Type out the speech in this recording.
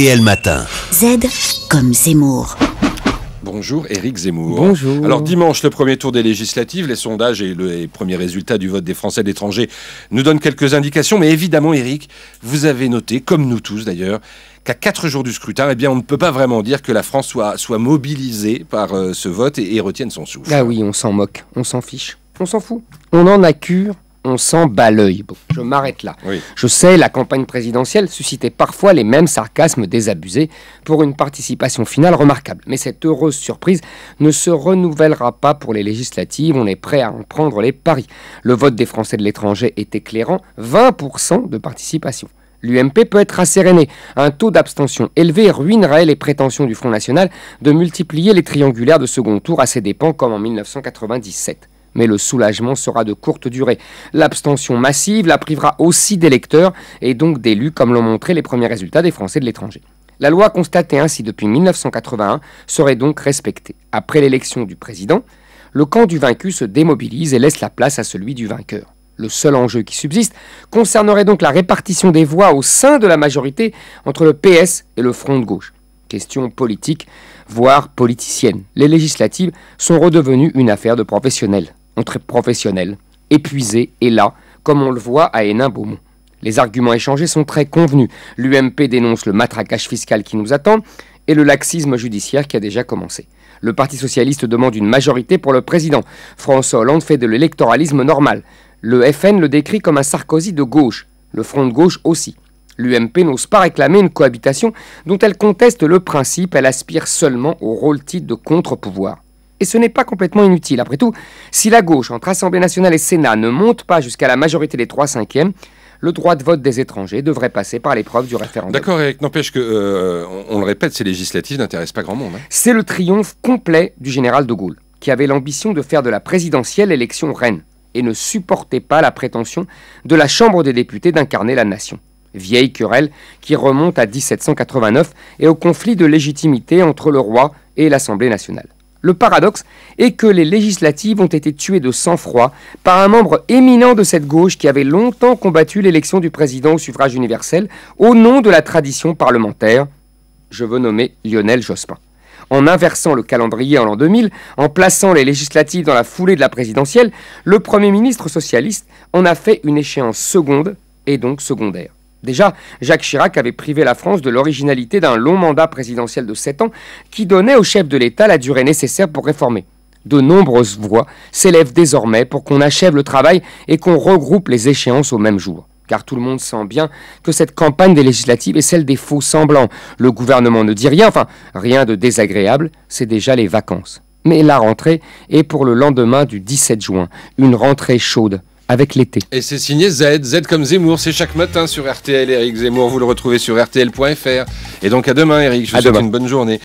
Et le matin. Z comme Zemmour. Bonjour Éric Zemmour. Bonjour. Alors dimanche, le premier tour des législatives, les sondages et les premiers résultats du vote des Français de l'étranger nous donnent quelques indications, mais évidemment Éric, vous avez noté, comme nous tous d'ailleurs, qu'à quatre jours du scrutin, eh bien, on ne peut pas vraiment dire que la France soit, soit mobilisée par euh, ce vote et, et retienne son souffle. Ah oui, on s'en moque, on s'en fiche, on s'en fout. On en a cure, on s'en bat l'œil. Bon, je m'arrête là. Oui. Je sais, la campagne présidentielle suscitait parfois les mêmes sarcasmes désabusés pour une participation finale remarquable. Mais cette heureuse surprise ne se renouvellera pas pour les législatives. On est prêt à en prendre les paris. Le vote des Français de l'étranger est éclairant 20% de participation. L'UMP peut être rasséréné. Un taux d'abstention élevé ruinerait les prétentions du Front National de multiplier les triangulaires de second tour à ses dépens comme en 1997. Mais le soulagement sera de courte durée. L'abstention massive la privera aussi d'électeurs et donc d'élus comme l'ont montré les premiers résultats des Français de l'étranger. La loi constatée ainsi depuis 1981 serait donc respectée. Après l'élection du président, le camp du vaincu se démobilise et laisse la place à celui du vainqueur. Le seul enjeu qui subsiste concernerait donc la répartition des voix au sein de la majorité entre le PS et le Front de gauche. Question politique, voire politicienne. Les législatives sont redevenues une affaire de professionnels. Entre professionnels, épuisés et là, comme on le voit à Hénin-Beaumont. Les arguments échangés sont très convenus. L'UMP dénonce le matraquage fiscal qui nous attend et le laxisme judiciaire qui a déjà commencé. Le Parti socialiste demande une majorité pour le président. François Hollande fait de l'électoralisme normal. Le FN le décrit comme un Sarkozy de gauche. Le Front de gauche aussi. L'UMP n'ose pas réclamer une cohabitation dont elle conteste le principe, elle aspire seulement au rôle-titre de contre-pouvoir. Et ce n'est pas complètement inutile. Après tout, si la gauche, entre Assemblée nationale et Sénat, ne monte pas jusqu'à la majorité des 3 cinquièmes, le droit de vote des étrangers devrait passer par l'épreuve du référendum. D'accord Éric, n'empêche que, euh, on, on le répète, ces législatives n'intéressent pas grand monde. hein. C'est le triomphe complet du général de Gaulle, qui avait l'ambition de faire de la présidentielle l'élection reine, et ne supportait pas la prétention de la Chambre des députés d'incarner la nation. Vieille querelle qui remonte à 1789 et au conflit de légitimité entre le roi et l'Assemblée nationale. Le paradoxe est que les législatives ont été tuées de sang-froid par un membre éminent de cette gauche qui avait longtemps combattu l'élection du président au suffrage universel au nom de la tradition parlementaire. Je veux nommer Lionel Jospin. En inversant le calendrier en l'an 2000, en plaçant les législatives dans la foulée de la présidentielle, le Premier ministre socialiste en a fait une échéance seconde et donc secondaire. Déjà, Jacques Chirac avait privé la France de l'originalité d'un long mandat présidentiel de 7 ans qui donnait au chef de l'État la durée nécessaire pour réformer. De nombreuses voix s'élèvent désormais pour qu'on achève le travail et qu'on regroupe les échéances au même jour. Car tout le monde sent bien que cette campagne des législatives est celle des faux semblants. Le gouvernement ne dit rien, enfin rien de désagréable, c'est déjà les vacances. Mais la rentrée est pour le lendemain du 17 juin, une rentrée chaude, avec l'été. Et c'est signé Z, Z comme Zemmour, c'est chaque matin sur RTL Éric Zemmour, vous le retrouvez sur rtl.fr. Et donc à demain Éric, je vous À souhaite demain. une bonne journée.